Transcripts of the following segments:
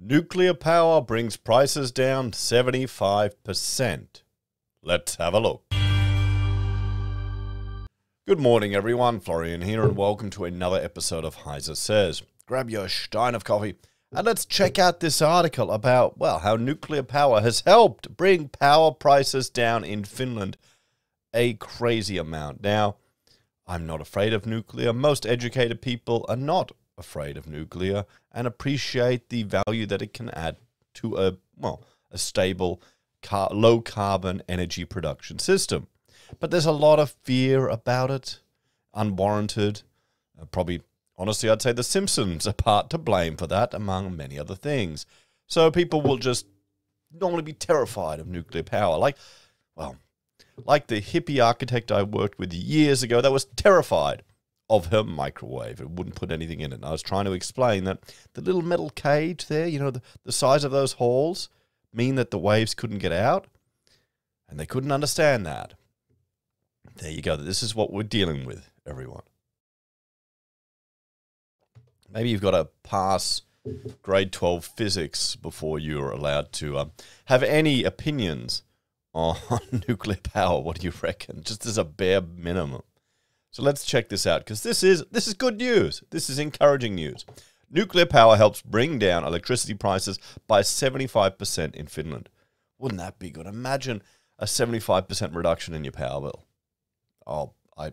Nuclear power brings prices down 75%. Let's have a look. Good morning, everyone. Florian here, and welcome to another episode of Heise Says. Grab your stein of coffee and let's check out this article about, well, how nuclear power has helped bring power prices down in Finland a crazy amount. Now, I'm not afraid of nuclear. Most educated people are not afraid of nuclear and appreciate the value that it can add to a well a stable car- low carbon energy production system. But there's a lot of fear about it unwarranted. Uh, probably honestly i'd say the simpsons are part to blame for that among many other things. So people will just normally be terrified of nuclear power. Like well like the hippie architect i worked with years ago that was terrified of her microwave. It wouldn't put anything in it. And I was trying to explain that the little metal cage there, you know, the, the size of those holes mean that the waves couldn't get out. And they couldn't understand that. There you go. This is what we're dealing with, everyone. Maybe you've got to pass grade 12 physics before you're allowed to um, have any opinions on nuclear power. What do you reckon? Just as a bare minimum. So let's check this out because this is this is good news. This is encouraging news. Nuclear power helps bring down electricity prices by 75% in Finland. Wouldn't that be good? Imagine a 75% reduction in your power bill. Oh, I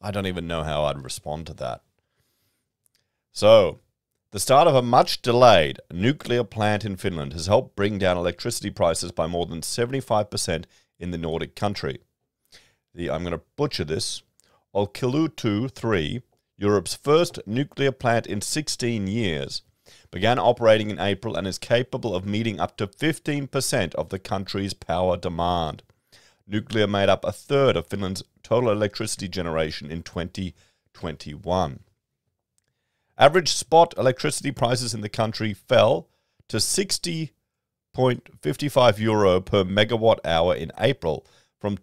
I don't even know how I'd respond to that. So, the start of a much delayed nuclear plant in Finland has helped bring down electricity prices by more than 75% in the Nordic country. The I'm going to butcher this Olkiluoto 3, Europe's first nuclear plant in 16 years, began operating in April and is capable of meeting up to 15% of the country's power demand. Nuclear made up a third of Finland's total electricity generation in 2021. Average spot electricity prices in the country fell to 60.55 euro per megawatt hour in April from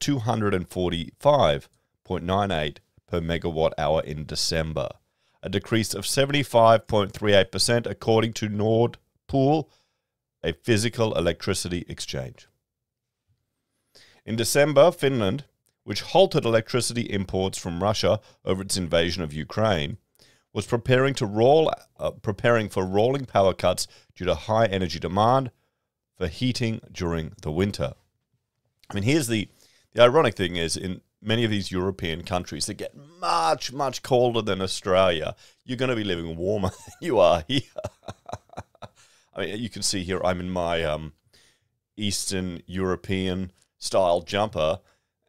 245.98 per megawatt hour in December, a decrease of 75.38% according to Nord Pool, a physical electricity exchange. In December, Finland, which halted electricity imports from Russia over its invasion of Ukraine, was preparing to roll uh, preparing for rolling power cuts due to high energy demand for heating during the winter. I mean, here's the the ironic thing is in many of these European countries that get much, much colder than Australia, you're going to be living warmer than you are here. I mean, you can see here I'm in my um, Eastern European style jumper,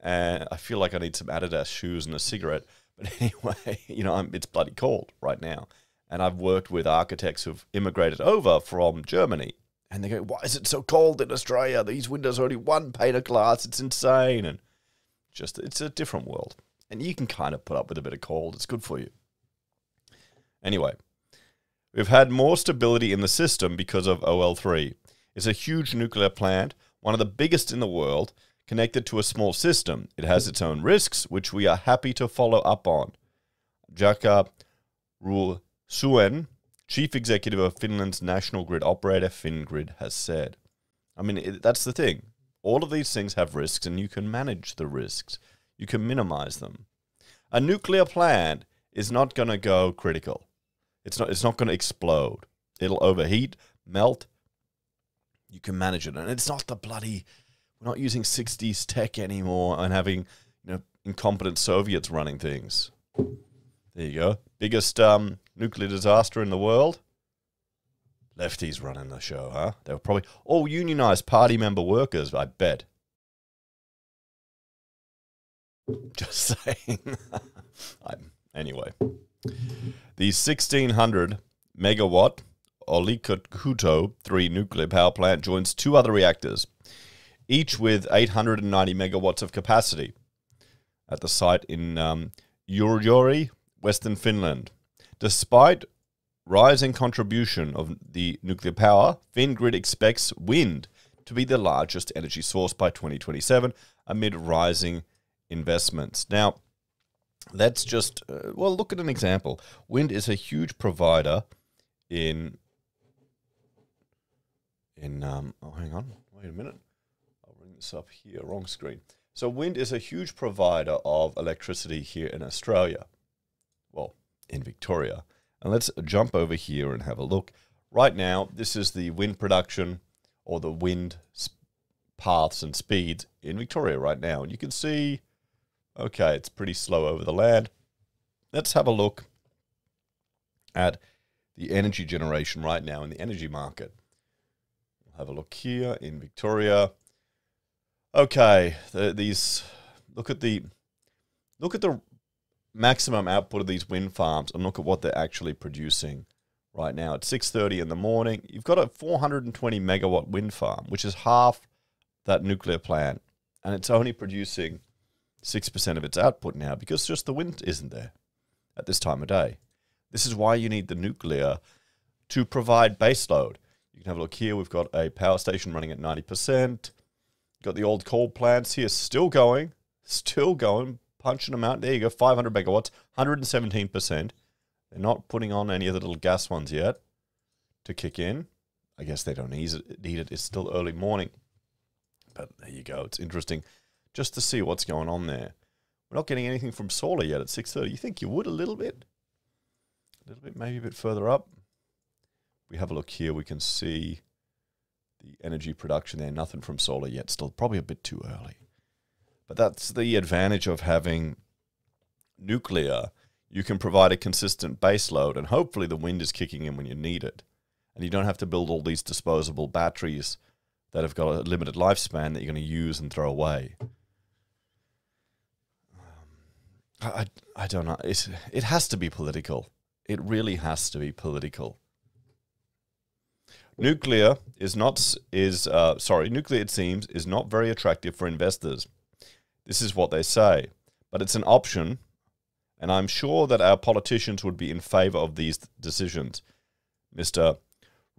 and I feel like I need some Adidas shoes and a cigarette. But anyway, you know, I'm, it's bloody cold right now. And I've worked with architects who've immigrated over from Germany. And they go, Why is it so cold in Australia? These windows are only one pane of glass. It's insane. And just it's a different world, and you can kind of put up with a bit of cold. It's good for you. Anyway, we've had more stability in the system because of OL3. It's a huge nuclear plant, one of the biggest in the world, connected to a small system. It has its own risks, which we are happy to follow up on. Jaka Suen, chief executive of Finland's national grid operator Fingrid, has said. I mean, it, that's the thing. All of these things have risks, and you can manage the risks. You can minimize them. A nuclear plant is not going to go critical. It's not. It's not going to explode. It'll overheat, melt. You can manage it, and it's not the bloody. We're not using '60s tech anymore and having you know incompetent Soviets running things. There you go. Biggest um, nuclear disaster in the world. Lefties running the show, huh? They were probably all unionized party member workers, I bet. Just saying. anyway, the 1600 megawatt Olkiluoto 3 nuclear power plant joins two other reactors, each with 890 megawatts of capacity, at the site in um, Western Finland. Despite rising contribution of the nuclear power, Fingrid expects wind to be the largest energy source by 2027 amid rising investments. Now, let's just, uh, well, look at an example. Wind is a huge provider in in um, oh hang on, wait a minute. I'll bring this up here, wrong screen. So wind is a huge provider of electricity here in Australia. Well, in Victoria. And let's jump over here and have a look. Right now, this is the wind production or the wind paths and speeds in Victoria right now. And you can see, okay, it's pretty slow over the land. Let's have a look at the energy generation right now in the energy market. We'll have a look here in Victoria. Okay, the, these look at the look at the maximum output of these wind farms and look at what they're actually producing right now. At 6:30 in the morning, you've got a 420 megawatt wind farm, which is half that nuclear plant, and it's only producing 6% of its output now because just the wind isn't there at this time of day. This is why you need the nuclear to provide baseload. You can have a look here. We've got a power station running at 90%. Got the old coal plants here still going, still going, punching them out. There you go, 500 megawatts, 117%. They're not putting on any of the little gas ones yet to kick in. I guess they don't need it. It's still early morning. But there you go. It's interesting just to see what's going on there. We're not getting anything from solar yet at 6.30. You think you would a little bit? A little bit, maybe a bit further up. We have a look here. We can see the energy production there. Nothing from solar yet. Still probably a bit too early. But that's the advantage of having nuclear. You can provide a consistent base load, and hopefully the wind is kicking in when you need it. And you don't have to build all these disposable batteries that have got a limited lifespan that you're going to use and throw away. Um, I, I don't know. It's, it has to be political. It really has to be political. Nuclear is not is uh, sorry. Nuclear it seems is not very attractive for investors. This is what they say, but it's an option, and I'm sure that our politicians would be in favour of these decisions. Mister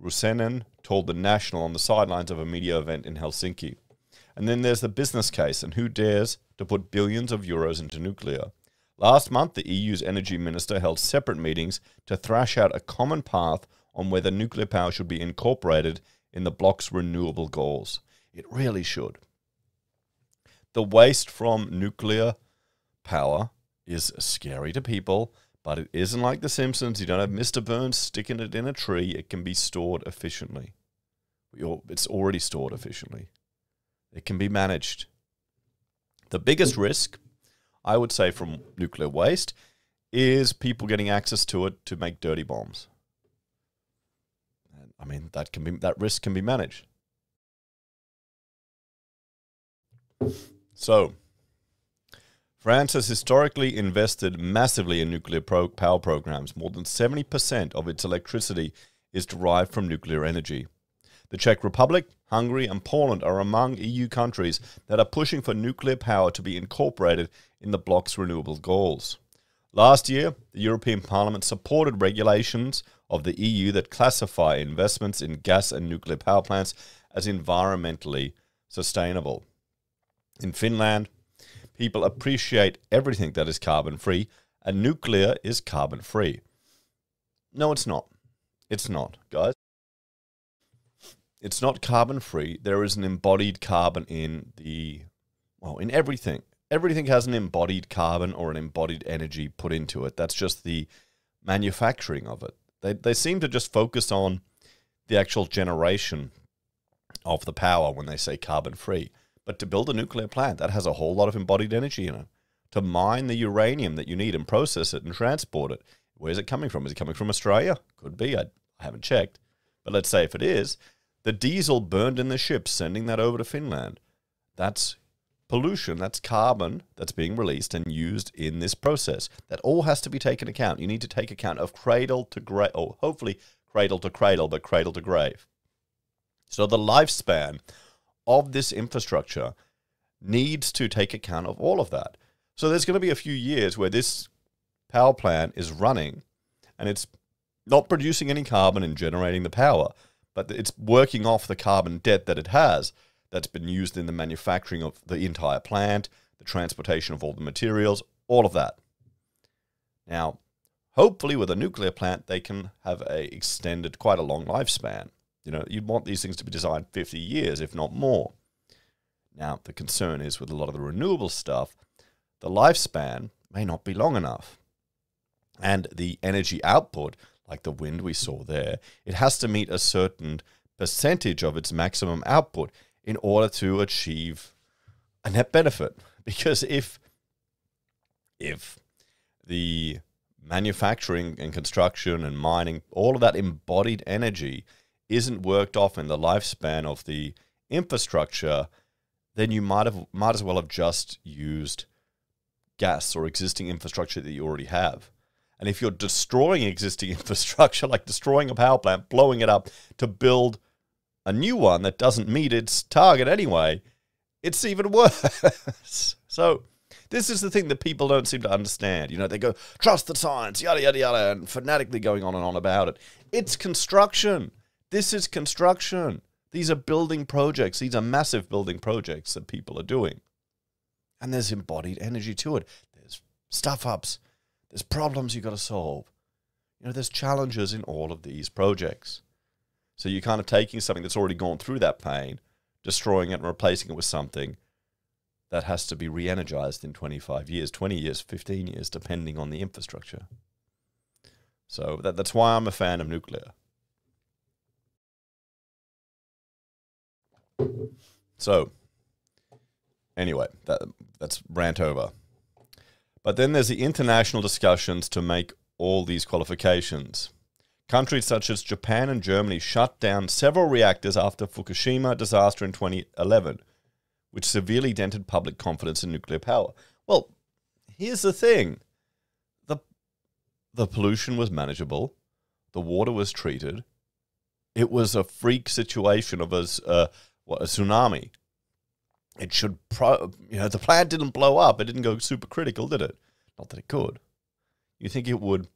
Ruusunen told the National on the sidelines of a media event in Helsinki. And then there's the business case, and who dares to put billions of euros into nuclear? Last month, the EU's energy minister held separate meetings to thrash out a common path on whether nuclear power should be incorporated in the bloc's renewable goals. It really should. The waste from nuclear power is scary to people, but it isn't like The Simpsons. You don't have Mr. Burns sticking it in a tree. It can be stored efficiently. It's already stored efficiently. It can be managed. The biggest risk, I would say, from nuclear waste is people getting access to it to make dirty bombs. I mean, that can be that risk can be managed. So, France has historically invested massively in nuclear pro- power programs. More than 70% of its electricity is derived from nuclear energy. The Czech Republic, Hungary, and Poland are among EU countries that are pushing for nuclear power to be incorporated in the bloc's renewable goals. Last year, the European Parliament supported regulations of the EU that classify investments in gas and nuclear power plants as environmentally sustainable. In Finland, people appreciate everything that is carbon free, and nuclear is carbon free. No, it's not. It's not, guys. It's not carbon free. There is an embodied carbon in the, well, in everything. Everything has an embodied carbon or an embodied energy put into it. That's just the manufacturing of it. They, they seem to just focus on the actual generation of the power when they say carbon free. But to build a nuclear plant, that has a whole lot of embodied energy in it. To mine the uranium that you need and process it and transport it, where's it coming from? Is it coming from Australia? Could be. I, I haven't checked. But let's say if it is, the diesel burned in the ship, sending that over to Finland. That's pollution, that's carbon that's being released and used in this process. That all has to be taken account. You need to take account of cradle to grave, or hopefully cradle to cradle, but cradle to grave. So the lifespan of this infrastructure needs to take account of all of that. So there's going to be a few years where this power plant is running and it's not producing any carbon and generating the power, but it's working off the carbon debt that it has that's been used in the manufacturing of the entire plant, the transportation of all the materials, all of that. Now, hopefully with a nuclear plant, they can have a extended, quite a long lifespan. You know, you'd want these things to be designed 50 years, if not more. Now, the concern is with a lot of the renewable stuff, the lifespan may not be long enough. And the energy output, like the wind we saw there, it has to meet a certain percentage of its maximum output in order to achieve a net benefit. Because if if the manufacturing and construction and mining, all of that embodied energy isn't worked off in the lifespan of the infrastructure, then you might have might as well have just used gas or existing infrastructure that you already have. And if you're destroying existing infrastructure, like destroying a power plant, blowing it up to build a new one that doesn't meet its target anyway, it's even worse. so this is the thing that people don't seem to understand. You know, they go, trust the science, yada, yada, yada, and fanatically going on and on about it. It's construction. This is construction. These are building projects. These are massive building projects that people are doing. And there's embodied energy to it. There's stuff ups. There's problems you've got to solve. You know, there's challenges in all of these projects. So you're kind of taking something that's already gone through that pain, destroying it and replacing it with something that has to be re energized in 25 years, 20 years, 15 years, depending on the infrastructure. So that, that's why I'm a fan of nuclear. So, anyway, that, that's rant over. But then there's the international discussions to make all these qualifications. Countries such as Japan and Germany shut down several reactors after Fukushima disaster in 2011, which severely dented public confidence in nuclear power. Well, here's the thing. The the pollution was manageable. The water was treated. It was a freak situation of a, uh, what, a tsunami. It should, pro- you know, the plant didn't blow up. It didn't go super critical, did it? Not that it could. You think it would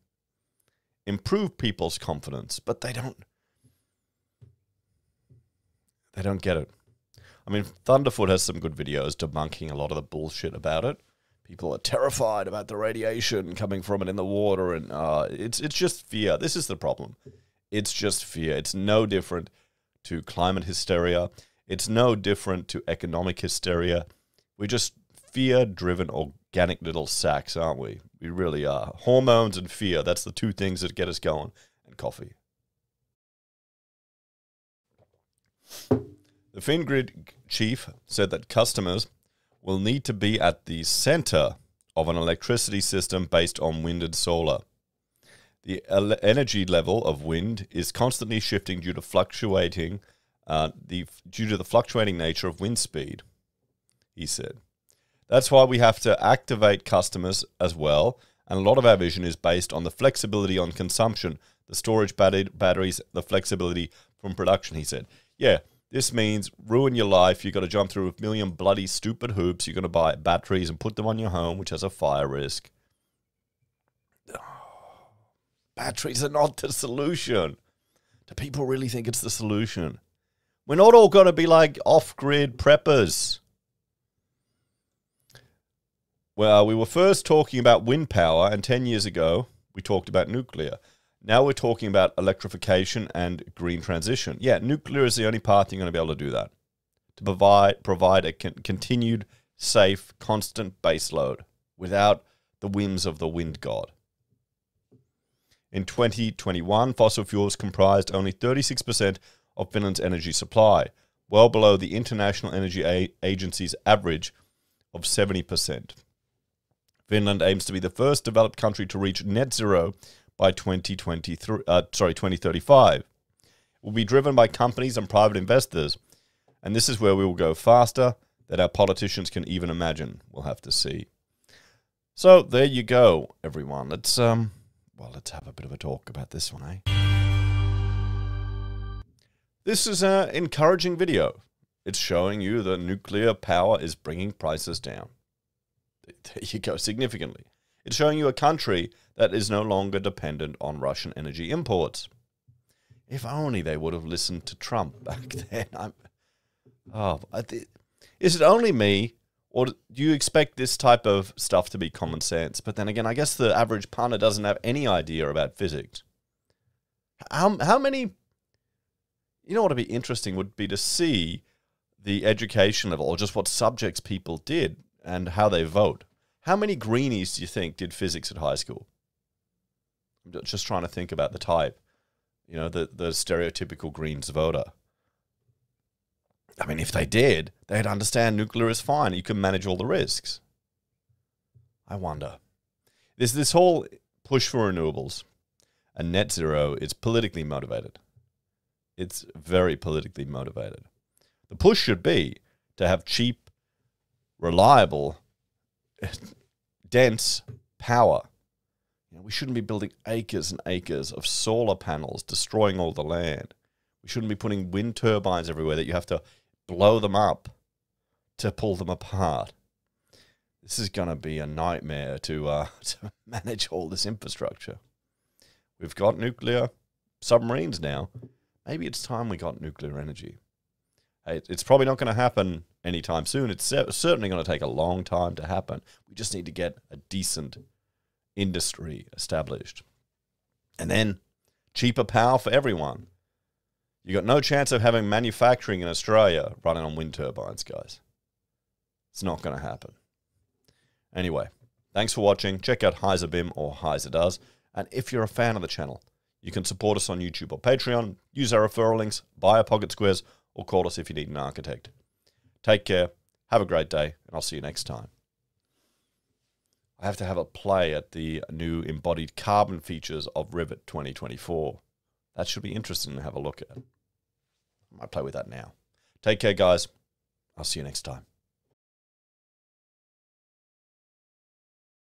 improve people's confidence, but they don't. They don't get it. I mean, Thunderf00t has some good videos debunking a lot of the bullshit about it. People are terrified about the radiation coming from it in the water, and uh, it's it's just fear. This is the problem. It's just fear. It's no different to climate hysteria. It's no different to economic hysteria. We're just fear-driven organic little sacks, aren't we? We really are. Hormones and fear, that's the two things that get us going. And coffee. The Fingrid chief said that customers will need to be at the center of an electricity system based on wind and solar. The energy level of wind is constantly shifting due to fluctuating uh, the due to the fluctuating nature of wind speed. He said. That's why we have to activate customers as well. And a lot of our vision is based on the flexibility on consumption, the storage batteries, the flexibility from production, he said. Yeah, this means ruin your life. You've got to jump through a million bloody stupid hoops. You're going to buy batteries and put them on your home, which has a fire risk. batteries are not the solution. Do people really think it's the solution? We're not all going to be like off grid preppers. Well, we were first talking about wind power, and 10 years ago, we talked about nuclear. Now we're talking about electrification and green transition. Yeah, nuclear is the only path you're going to be able to do that. To provide, provide a con- continued, safe, constant baseload without the whims of the wind god. In 2021, fossil fuels comprised only 36% of Finland's energy supply, well below the International Energy a- Agency's average of 70%. Finland aims to be the first developed country to reach net zero by 2023, uh, sorry, 2035. It will be driven by companies and private investors, and this is where we will go faster than our politicians can even imagine. We'll have to see. So there you go, everyone. Let's um, well, let's have a bit of a talk about this one, eh? This is an encouraging video. It's showing you that nuclear power is bringing prices down. There you go, significantly. It's showing you a country that is no longer dependent on Russian energy imports. If only they would have listened to Trump back then. I'm, oh, is it only me, or do you expect this type of stuff to be common sense? But then again, I guess the average punter doesn't have any idea about physics. How how many? You know what would be interesting would be to see the education level or just what subjects people did and how they vote. How many greenies do you think did physics at high school? I'm just trying to think about the type, you know, the, the stereotypical Greens voter. I mean, if they did, they'd understand nuclear is fine. You can manage all the risks. I wonder. There's this whole push for renewables and net zero is politically motivated. It's very politically motivated. The push should be to have cheap, reliable, dense power. You know, we shouldn't be building acres and acres of solar panels, destroying all the land. We shouldn't be putting wind turbines everywhere that you have to blow them up to pull them apart. This is going to be a nightmare to, uh, to manage all this infrastructure. We've got nuclear submarines now. Maybe it's time we got nuclear energy. Uh, it's probably not going to happen anytime soon. It's certainly going to take a long time to happen. We just need to get a decent industry established. And then cheaper power for everyone. You got no chance of having manufacturing in Australia running on wind turbines, guys. It's not going to happen. Anyway, thanks for watching. Check out Heise BIM or Heise Does. And if you're a fan of the channel, you can support us on YouTube or Patreon, use our referral links, buy our pocket squares, or call us if you need an architect. Take care, have a great day, and I'll see you next time. I have to have a play at the new embodied carbon features of Revit 2024. That should be interesting to have a look at. I might play with that now. Take care, guys. I'll see you next time.